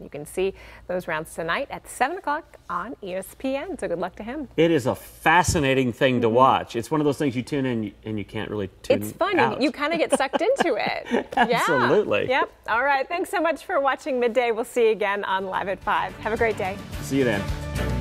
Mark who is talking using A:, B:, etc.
A: You can see those rounds tonight at 7 o'clock on ESPN. So good luck to him.
B: It is a fascinating thing to watch. It's one of those things you tune in and you can't really tune
A: It's fun.
B: out.
A: You, kind of get sucked into it.
B: Absolutely.
A: Yeah. Yep. All right. Thanks so much for watching Midday. We'll see you again on Live at 5. Have a great day.
B: See you then.